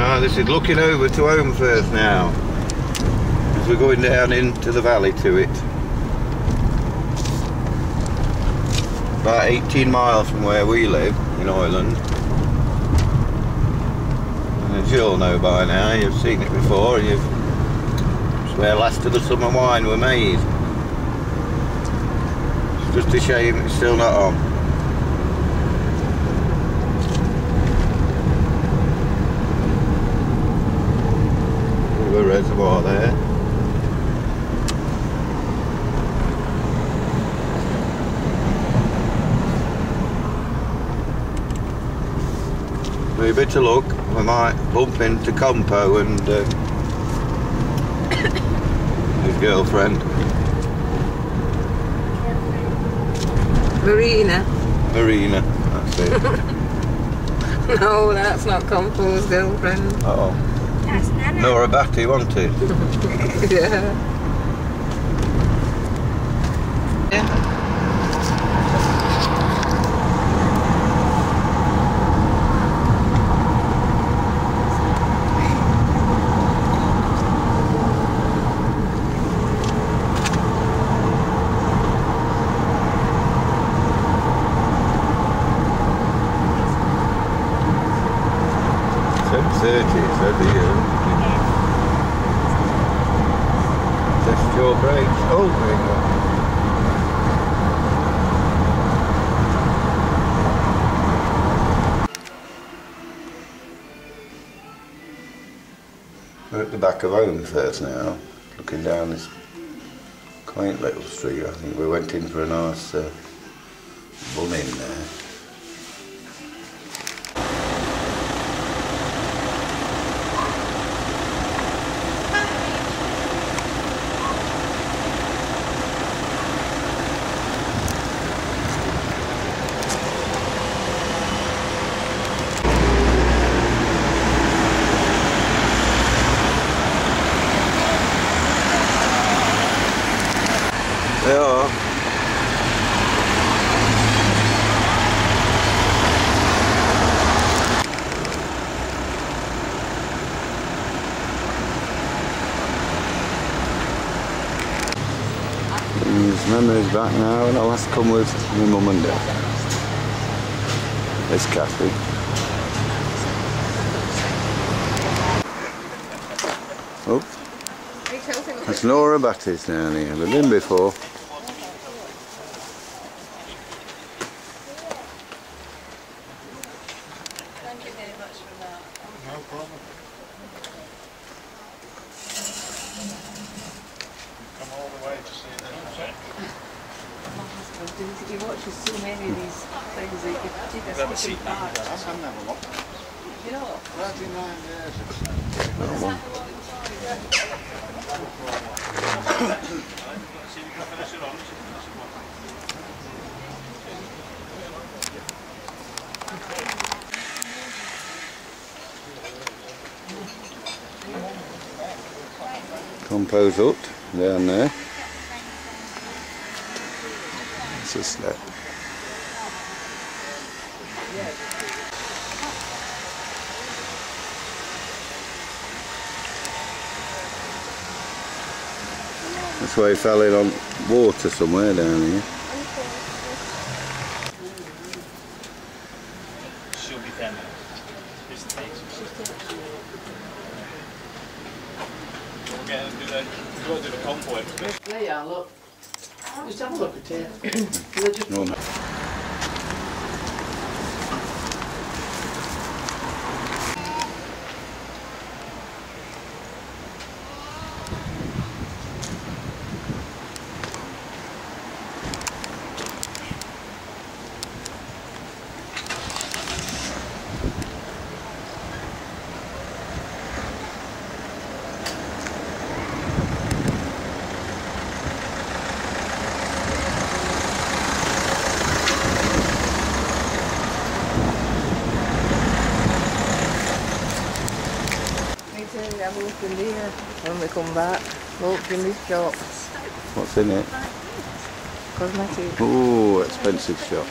Right, this is looking over to Holmfirth now. As we're going down into the valley to it. About 18 miles from where we live in Ireland. And as you'll know by now, you've seen it before, you've it's where last of the summer wine were made. It's just a shame it's still not on. the reservoir there. With a bit of luck, we might bump into Compo and uh, his girlfriend. Marina. Marina, that's it. no, that's not Compo's girlfriend. Uh oh. Nora Batty, wasn't it? yeah. Yeah. Seven thirty, so the uh, test your brakes. Oh, there you go. We're at the back of home Holmfirth now, looking down this quaint little street. I think we went in for a nice uh, bun in there. His memories back now and I'll have to come with my mum and dad. It's Kathy. Oh, that's Nora Batty's down here. We've been before. Thank you very much for that. No problem. Come all the way to see the sunset. My husband, didn't he watches so many of these things that you take a Never sleeping seen bag. that. I've never looked. You know, 39 years. That one. Compo's hut down there. It's a. That's why he fell in on water somewhere down here. She'll be 10 minutes. This takes We'll get and do the, we've got to do the convoy. There you are, look. Just have a look at it. In here when we come back. Look in this shop. What's in it? Cosmetic. Oh, expensive shop.